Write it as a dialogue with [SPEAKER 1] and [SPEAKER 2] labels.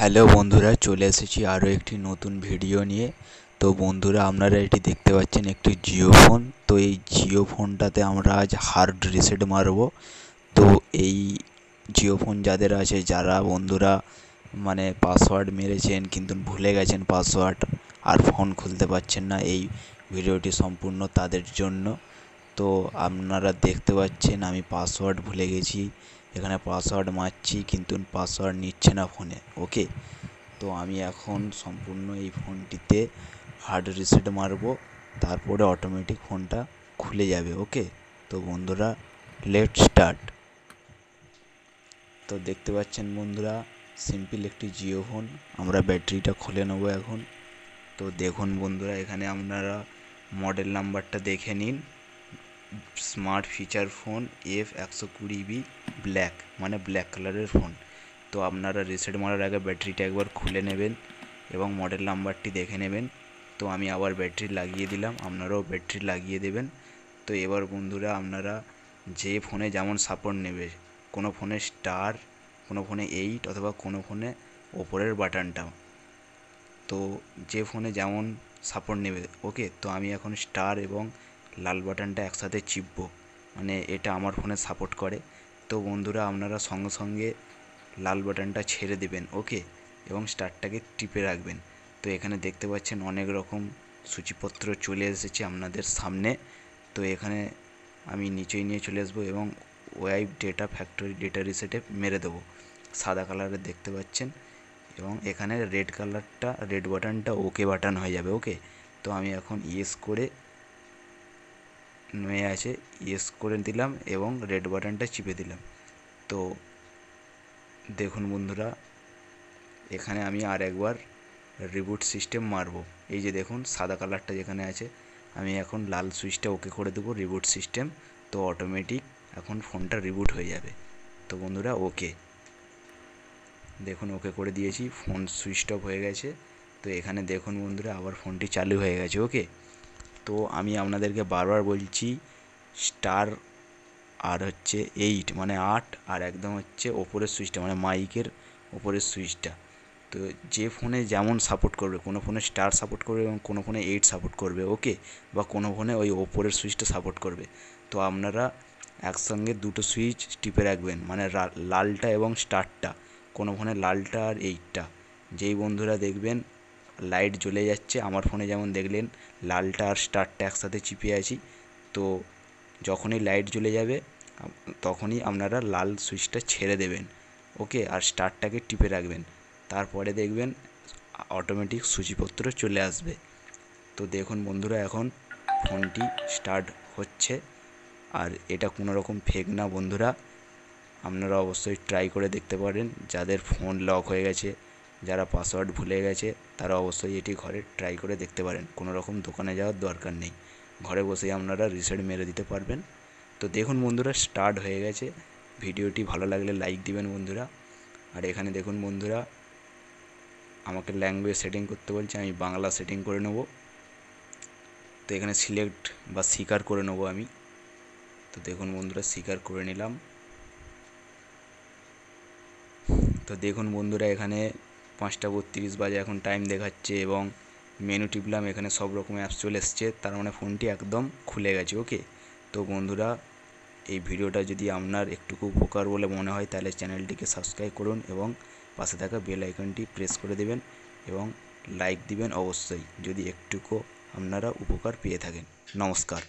[SPEAKER 1] Hello বন্ধুরা, চলে এসেছি আরও একটি নতুন ভিডিও নিয়ে। তো বন্ধুরা, আপনারা এটি দেখতে পাচ্ছেন একটি জিও ফোন। তো এই জিও ফোনটাতে আমরা আজ হার্ড রিসেট মারবো। তো এই জিও ফোন যাদের আছে, যারা বন্ধুরা মানে পাসওয়ার্ড মেরেছেন কিন্তু ভুলে গেছেন পাসওয়ার্ড আর ফোন খুলতে পারছেন না, এই ভিডিওটি সম্পূর্ণ তাদের জন্য। তো আপনারা দেখতে পাচ্ছেন আমি পাসওয়ার্ড ভুলে গেছি। এখানে পাসওয়ার্ড মারছি, কিন্তু পাসওয়ার্ড নিচ্ছে না ফোনে ওকে তো আমি এখন সম্পূর্ণ এই ফোনটিতে হার্ড রিসেট মারবো, তারপরে অটোমেটিক ফোনটা খুলে যাবে ওকে তো বন্ধুরা লেট স্টার্ট তো দেখতে পাচ্ছেন বন্ধুরা সিম্পল একটি জিও ফোন আমরা ব্যাটারিটা খুলে নেব এখন। তো দেখুন বন্ধুরা, এখানে আপনারা মডেল নাম্বারটা দেখে নিন। স্মার্ট ফিচার ফোন এফ একশো কুড়ি বি ব্ল্যাক মানে ব্ল্যাক কালারের ফোন তো আপনারা রিসেট মারার আগে ব্যাটারিটা একবার খুলে নেবেন এবং মডেল নাম্বারটি দেখে নেবেন। তো আমি আবার ব্যাটারি লাগিয়ে দিলাম, আপনারাও ব্যাটারি লাগিয়ে দেবেন। তো এবার বন্ধুরা, আপনারা যে ফোনে যেমন সাপোর্ট নেবে, কোনো ফোনে স্টার কোনো ফোনে এইট অথবা কোনো ফোনে ওপরের বাটনটা তো যে ফোনে যেমন সাপোর্ট নেবে ওকে তো আমি এখন স্টার এবং লাল বাটনটা একসাথে চিপবো। মানে এটা আমার ফোনে সাপোর্ট করে। তো বন্ধুরা, আপনারা সঙ্গে সঙ্গে লাল বাটনটা ছেড়ে দেবেন, ওকে? এবং স্টারটাকে টিপে রাখবেন। তো এখানে দেখতে পাচ্ছেন অনেক রকম সূচিপত্র চলে এসেছে আপনাদের সামনে। তো এখানে আমি নিচেই নিয়ে চলে আসব এবং ওয়াইপ ডেটা ফ্যাক্টরি ডেটা রিসেটে মেরে দেবো। সাদা কালারের দেখতে পাচ্ছেন এবং এখানে রেড কালারটা, রেড বাটনটা ওকে বাটন হয়ে যাবে, ওকে? তো আমি এখন ইয়েস করে নয়ে আছে ইয়েস করে দিলাম এবং রেড বাটনটা চিপে দিলাম। তো দেখুন বন্ধুরা, এখানে আমি আর একবার রিবুট সিস্টেম মারব। এই যে দেখুন, সাদা কালারটা যেখানে আছে, আমি এখন লাল সুইচটা ওকে করে দেবো রিবুট সিস্টেম তো অটোমেটিক এখন ফোনটা রিবুট হয়ে যাবে। তো বন্ধুরা ওকে দেখুন ওকে করে দিয়েছি ফোন সুইচ অফ হয়ে গেছে। তো এখানে দেখুন বন্ধুরা, আবার ফোনটি চালু হয়ে গেছে ওকে তো আমি আপনাদেরকে বারবার বলছি স্টার আর হচ্ছে এইট মানে আট আর একদম হচ্ছে ওপরের সুইচটা মানে মাইকের ওপরের সুইচটা তো যে ফোনে যেমন সাপোর্ট করবে, কোনো ফোনে স্টার সাপোর্ট করবে এবং কোনো ফোনে এইট সাপোর্ট করবে ওকে বা কোনো ফোনে ওই ওপরের সুইচটা সাপোর্ট করবে। তো আপনারা একসঙ্গে দুটো সুইচ টিপে রাখবেন মানে লালটা এবং স্টারটা কোনো ফোনে লালটা আর এইটটা যেই বন্ধুরা দেখবেন লাইট জ্বলে যাচ্ছে। আমার ফোনে যেমন দেখলেন, লালটা আর স্টারটা একসাথে চিপে আছি। তো যখনই লাইট জ্বলে যাবে তখনই আপনারা লাল সুইচটা ছেড়ে দেবেন। ওকে? আর স্টারটাকে টিপে রাখবেন। তারপরে দেখবেন অটোমেটিক সূচিপত্র চলে আসবে। তো দেখুন বন্ধুরা, এখন ফোনটি স্টার্ট হচ্ছে। আর এটা কোনো রকম ফেক না বন্ধুরা। আপনারা অবশ্যই ট্রাই করে দেখতে পারেন। যাদের ফোন লক হয়ে গেছে যারা পাসওয়ার্ড ভুলে গেছে, তারা অবশ্যই এটি ঘরে ট্রাই করে দেখতে পারেন। কোনো রকম দোকানে যাওয়ার দরকার নেই। ঘরে বসেই আপনারা রিসেট মেরে দিতে পারবেন। তো দেখুন বন্ধুরা স্টার্ট হয়ে গেছে। ভিডিওটি ভালো লাগলে লাইক দিবেন বন্ধুরা। আর এখানে দেখুন বন্ধুরা, আমাকে ল্যাঙ্গুয়েজ সেটিং করতে বলছে, আমি বাংলা সেটিং করে নেব। তো এখানে সিলেক্ট বা স্বীকার করে নেব আমি। তো দেখুন বন্ধুরা, স্বীকার করে নিলাম। তো দেখুন বন্ধুরা, এখানে পাঁচটা বত্রিশ বাজে এখন টাইম দেখাচ্ছে এবং মেনু টিপলাম, এখানে সব রকম অ্যাপস চলে এসছে। তার মানে ফোনটি একদম খুলে গেছে ওকে তো বন্ধুরা, এই ভিডিওটা যদি আপনার একটুকু উপকার বলে মনে হয়, তাহলে চ্যানেলটিকে সাবস্ক্রাইব করুন এবং পাশে থাকা বেল আইকনটি প্রেস করে দেবেন এবং লাইক দিবেন অবশ্যই, যদি একটুকু আপনারা উপকার পেয়ে থাকেন। নমস্কার।